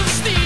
of steel,